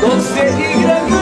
dok se igra